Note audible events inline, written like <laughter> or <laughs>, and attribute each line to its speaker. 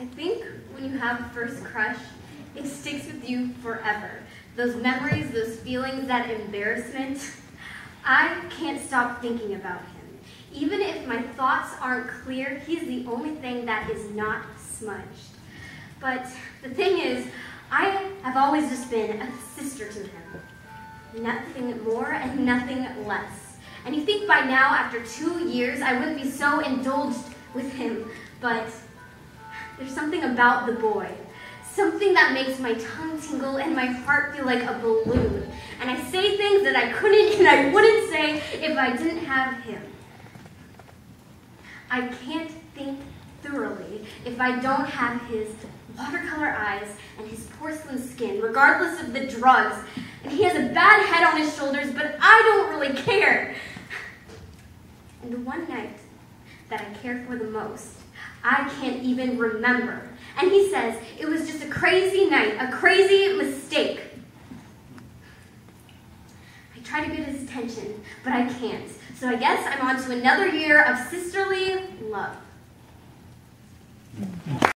Speaker 1: I think when you have a first crush, it sticks with you forever. Those memories, those feelings, that embarrassment. I can't stop thinking about him. Even if my thoughts aren't clear, he's the only thing that is not smudged. But the thing is, I have always just been a sister to him. Nothing more and nothing less. And you think by now, after two years, I wouldn't be so indulged with him, but there's something about the boy. Something that makes my tongue tingle and my heart feel like a balloon. And I say things that I couldn't <laughs> and I wouldn't say if I didn't have him. I can't think thoroughly if I don't have his watercolor eyes and his porcelain skin, regardless of the drugs. And he has a bad head on his shoulders, but I don't really care. <laughs> And the one night that I cared for the most, I can't even remember. And he says it was just a crazy night, a crazy mistake. I try to get his attention, but I can't. So I guess I'm on to another year of sisterly love.